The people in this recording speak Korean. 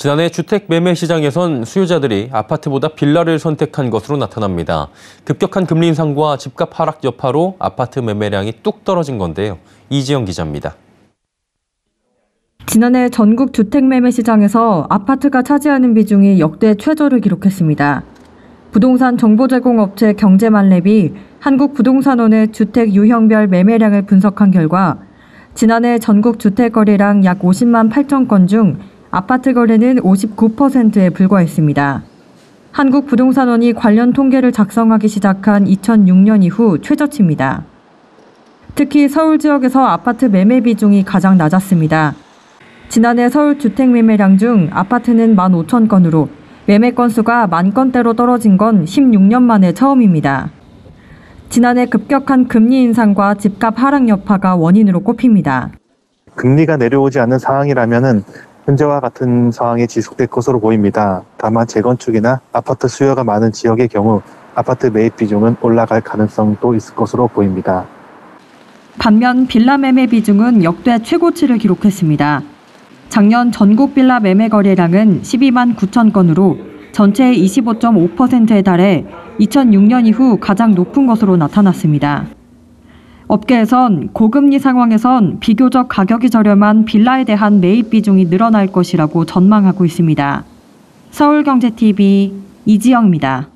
지난해 주택 매매 시장에선 수요자들이 아파트보다 빌라를 선택한 것으로 나타납니다. 급격한 금리 인상과 집값 하락 여파로 아파트 매매량이 뚝 떨어진 건데요. 이지영 기자입니다. 지난해 전국 주택 매매 시장에서 아파트가 차지하는 비중이 역대 최저를 기록했습니다. 부동산 정보 제공 업체 경제만랩이 한국부동산원의 주택 유형별 매매량을 분석한 결과 지난해 전국 주택 거래량 약 50만 8천 건 중 아파트 거래는 59%에 불과했습니다. 한국부동산원이 관련 통계를 작성하기 시작한 2006년 이후 최저치입니다. 특히 서울 지역에서 아파트 매매 비중이 가장 낮았습니다. 지난해 서울 주택 매매량 중 아파트는 15,000건으로 매매 건수가 만 건대로 떨어진 건 16년 만에 처음입니다. 지난해 급격한 금리 인상과 집값 하락 여파가 원인으로 꼽힙니다. 금리가 내려오지 않는 상황이라면은 현재와 같은 상황이 지속될 것으로 보입니다. 다만 재건축이나 아파트 수요가 많은 지역의 경우 아파트 매입 비중은 올라갈 가능성도 있을 것으로 보입니다. 반면 빌라 매매 비중은 역대 최고치를 기록했습니다. 작년 전국 빌라 매매 거래량은 12만 9천 건으로 전체의 25.5%에 달해 2006년 이후 가장 높은 것으로 나타났습니다. 업계에선 고금리 상황에선 비교적 가격이 저렴한 빌라에 대한 매입 비중이 늘어날 것이라고 전망하고 있습니다. 서울경제TV 이지영입니다.